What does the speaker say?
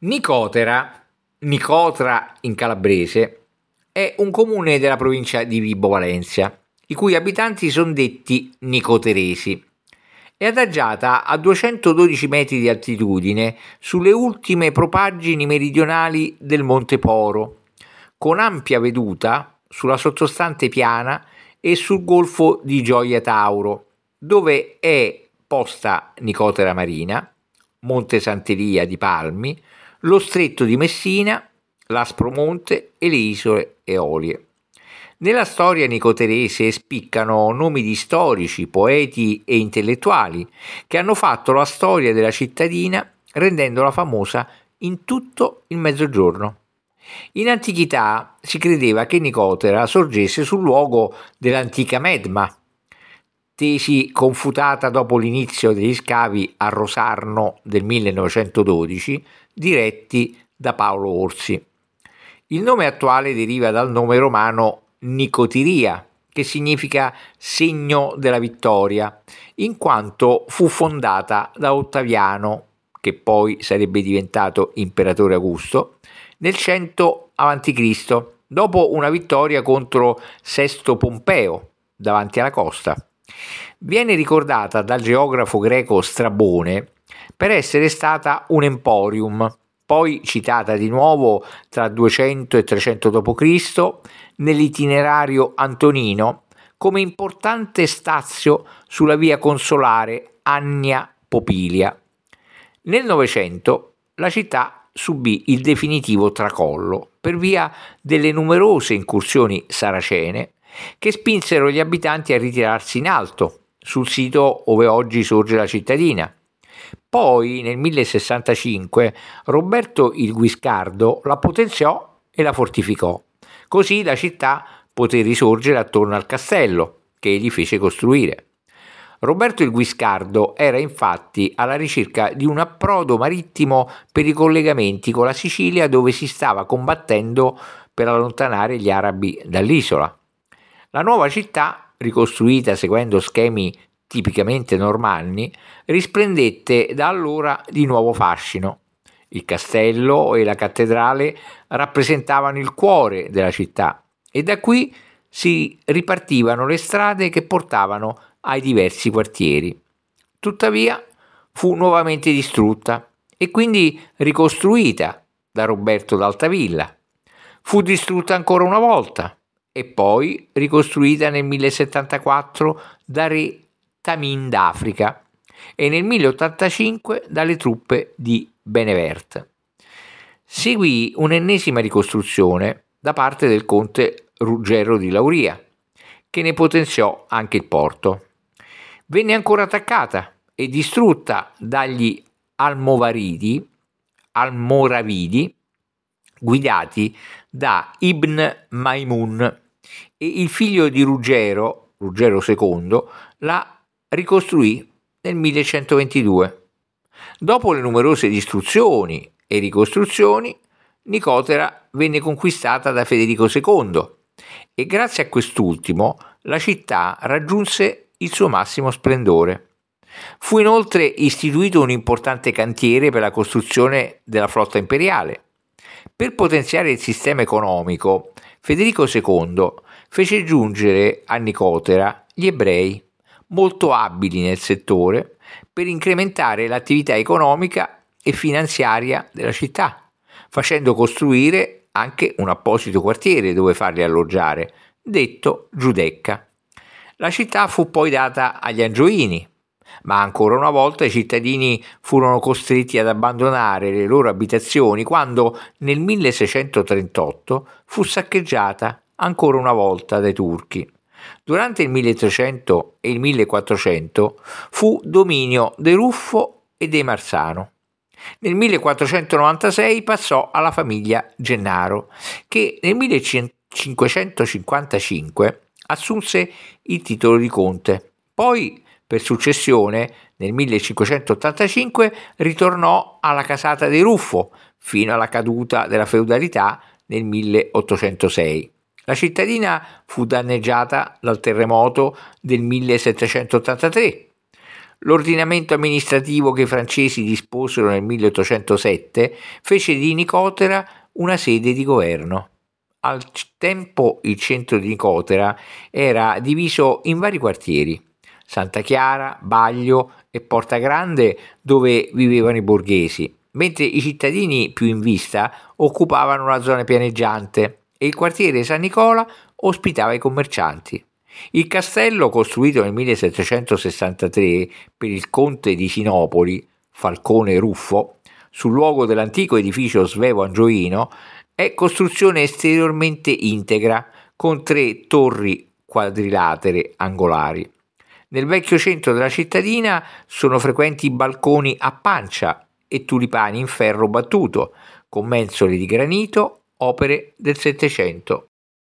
Nicotera, Nicotra in calabrese, è un comune della provincia di Vibo Valencia, i cui abitanti sono detti nicoteresi. È adagiata a 212 metri di altitudine sulle ultime propaggini meridionali del Monte Poro, con ampia veduta sulla sottostante piana e sul golfo di Gioia Tauro, dove è posta Nicotera Marina, Monte Santeria di Palmi, lo stretto di Messina, l'Aspromonte e le isole Eolie. Nella storia nicoterese spiccano nomi di storici, poeti e intellettuali che hanno fatto la storia della cittadina rendendola famosa in tutto il mezzogiorno. In antichità si credeva che Nicotera sorgesse sul luogo dell'antica Medma, tesi confutata dopo l'inizio degli scavi a Rosarno del 1912, diretti da Paolo Orsi. Il nome attuale deriva dal nome romano Nicotiria, che significa segno della vittoria, in quanto fu fondata da Ottaviano, che poi sarebbe diventato imperatore Augusto, nel 100 a.C., dopo una vittoria contro Sesto Pompeo davanti alla costa. Viene ricordata dal geografo greco Strabone per essere stata un emporium, poi citata di nuovo tra 200 e 300 d.C. nell'itinerario antonino come importante stazio sulla via consolare Annia Popilia. Nel Novecento la città subì il definitivo tracollo per via delle numerose incursioni saracene che spinsero gli abitanti a ritirarsi in alto, sul sito dove oggi sorge la cittadina. Poi, nel 1065, Roberto il Guiscardo la potenziò e la fortificò. Così la città poté risorgere attorno al castello che egli fece costruire. Roberto il Guiscardo era infatti alla ricerca di un approdo marittimo per i collegamenti con la Sicilia dove si stava combattendo per allontanare gli arabi dall'isola. La nuova città, ricostruita seguendo schemi tipicamente normanni, risplendette da allora di nuovo fascino. Il castello e la cattedrale rappresentavano il cuore della città e da qui si ripartivano le strade che portavano ai diversi quartieri. Tuttavia fu nuovamente distrutta e quindi ricostruita da Roberto d'Altavilla. Fu distrutta ancora una volta e poi ricostruita nel 1074 da re Tamin d'Africa e nel 1085 dalle truppe di Benevert. Seguì un'ennesima ricostruzione da parte del conte Ruggero di Lauria, che ne potenziò anche il porto. Venne ancora attaccata e distrutta dagli Almovaridi, Almoravidi, guidati da Ibn Maimun, il figlio di Ruggero, Ruggero II, la ricostruì nel 1122. Dopo le numerose distruzioni e ricostruzioni, Nicotera venne conquistata da Federico II e grazie a quest'ultimo la città raggiunse il suo massimo splendore. Fu inoltre istituito un importante cantiere per la costruzione della flotta imperiale. Per potenziare il sistema economico, Federico II fece giungere a Nicotera gli ebrei, molto abili nel settore, per incrementare l'attività economica e finanziaria della città, facendo costruire anche un apposito quartiere dove farli alloggiare, detto Giudecca. La città fu poi data agli Angioini, ma ancora una volta i cittadini furono costretti ad abbandonare le loro abitazioni quando nel 1638 fu saccheggiata ancora una volta dai turchi. Durante il 1300 e il 1400 fu dominio dei Ruffo e dei Marzano. Nel 1496 passò alla famiglia Gennaro, che nel 1555 assunse il titolo di conte. Poi, per successione, nel 1585 ritornò alla casata dei Ruffo, fino alla caduta della feudalità nel 1806. La cittadina fu danneggiata dal terremoto del 1783. L'ordinamento amministrativo che i francesi disposero nel 1807 fece di Nicotera una sede di governo. Al tempo il centro di Nicotera era diviso in vari quartieri, Santa Chiara, Baglio e Porta Grande dove vivevano i borghesi, mentre i cittadini più in vista occupavano la zona pianeggiante e il quartiere San Nicola ospitava i commercianti. Il castello, costruito nel 1763 per il conte di Sinopoli, Falcone Ruffo, sul luogo dell'antico edificio Svevo Angioino, è costruzione esteriormente integra con tre torri quadrilatere angolari. Nel vecchio centro della cittadina sono frequenti balconi a pancia e tulipani in ferro battuto, con mensole di granito, opere del Settecento.